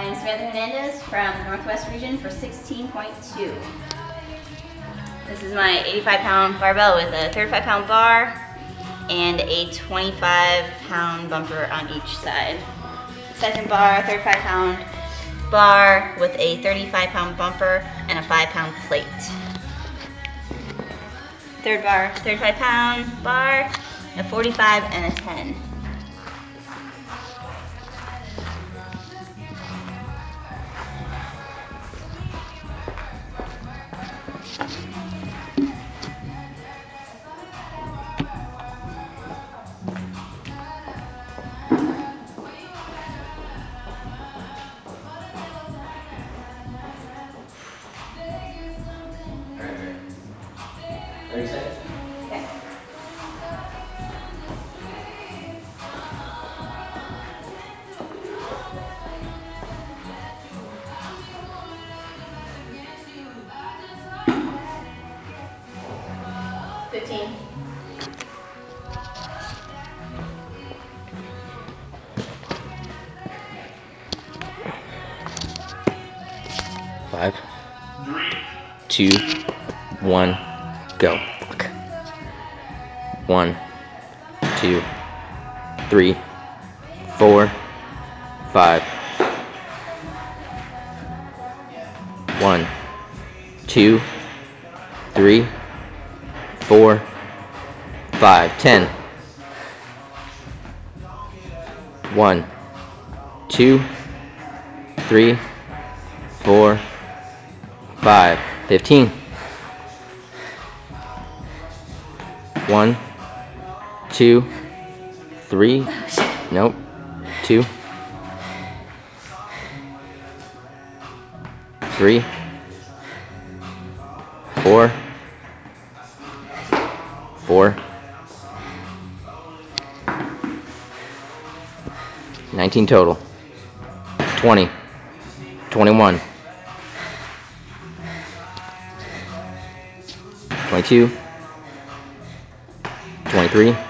I'm Samantha Hernandez from Northwest region for 16.2. This is my 85 pound barbell with a 35 pound bar and a 25 pound bumper on each side. Second bar, 35 pound bar with a 35 pound bumper and a 5 pound plate. Third bar, 35 pound bar, a 45 and a 10. 15. 5 2 1 go. One, two, three, four, five. One, two, three, four, five. Ten. One, two, three, four, five. Fifteen. One, two, three. Oh, nope. Two. Three. Four. Four. Nineteen total. Twenty. Twenty-one. Twenty-two. 23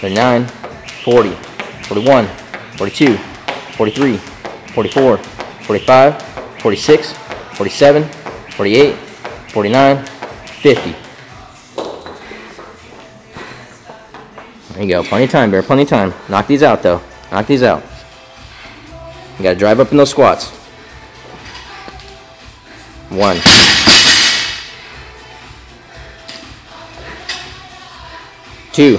39, 40, 41, 42, 43, 44, 45, 46, 47, 48, 49, 50. There you go. Plenty of time, Bear. Plenty of time. Knock these out, though. Knock these out. You gotta drive up in those squats. One. Two.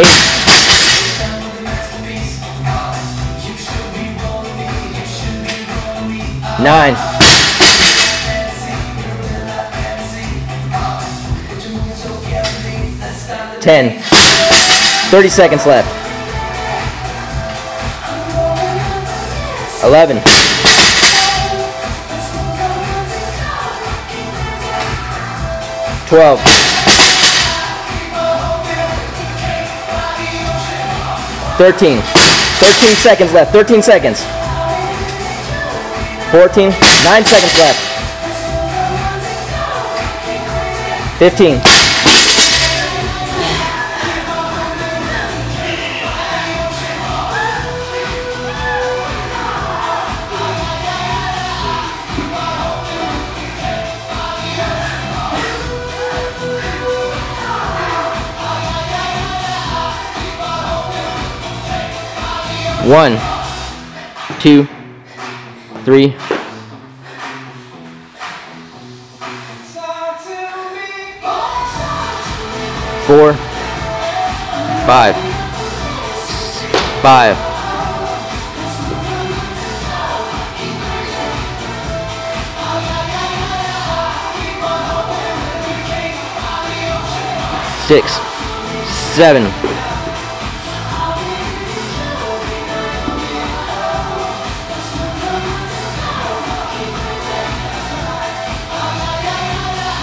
Eight. Nine. Ten. Thirty seconds left. Eleven. 12. 13. 13 seconds left. 13 seconds. 14. 9 seconds left. 15. One, two, three, four, five, five, six, seven,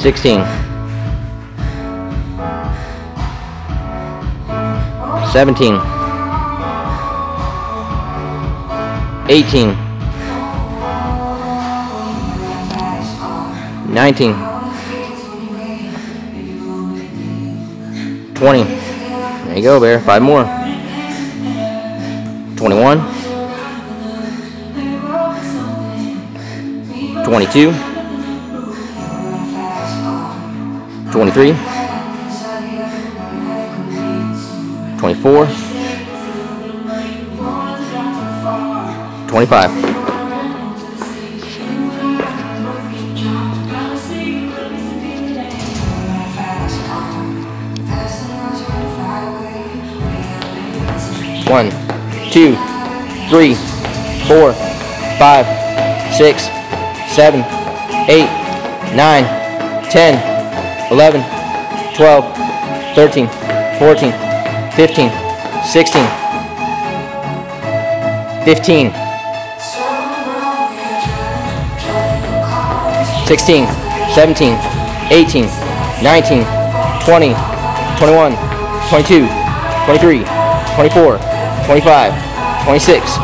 16 17 18 19 20 there you go bear. Five more. 21 22 23 24 25 One, two, three, four, five, six, seven, eight, nine, ten, 11, 12, 13, 14, 15, 16, 15, 16, 17, 18, 19, 20, 21, 22, 23, 24, 25, 26,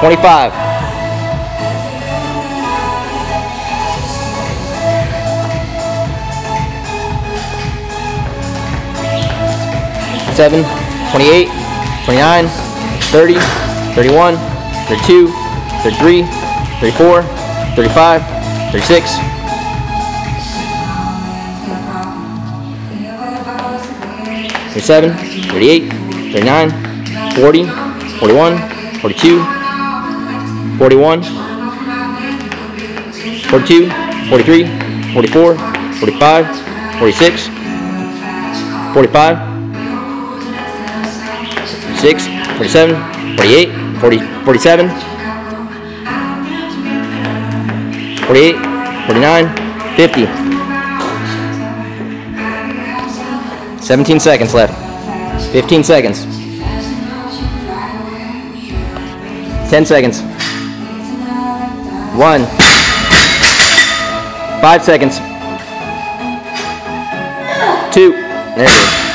25, Seven, 28, 29, 30, 31, 32, 33, 34, 35, 36, 37, 38, 39, 40, 41, 42, 41, 42, 43, 44, 45, 46, 45, 46, 47, 48, 40, 47, 48, 49, 50. 17 seconds left. 15 seconds. 10 seconds. One. Five seconds. Two. There it is.